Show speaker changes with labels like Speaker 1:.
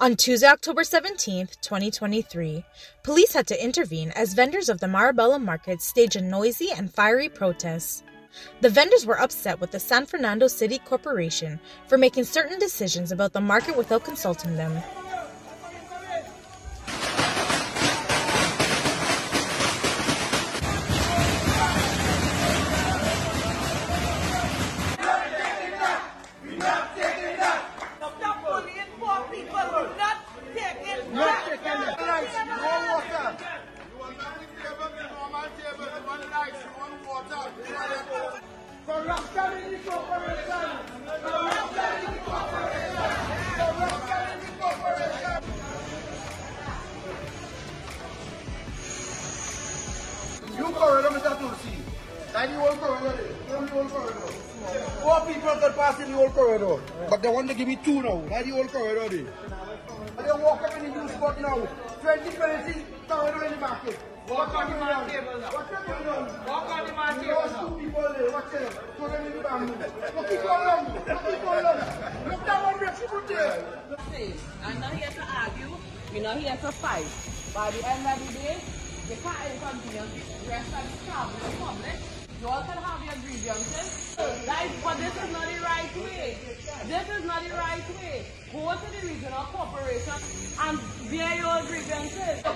Speaker 1: On Tuesday, October 17, 2023, police had to intervene as vendors of the Marabella market staged a noisy and fiery protest. The vendors were upset with the San Fernando City Corporation for making certain decisions about the market without consulting them.
Speaker 2: You corridor, Mr. Tulsi. That the old corridor. Four people can pass in the old corridor. But they want to give me two now. That the old corridor there. They walk up in the new spot now. 20 minutes in corridor in the market. Walk on the market. What's the.
Speaker 3: I'm not here to argue. We're not here to fight. By the end of the day, you can't inconvenience the rest of the traveling public. You all can have your grievances. Eh? Guys, but this is not the right way. This is not the right way. Go to the regional corporation and bear your grievances.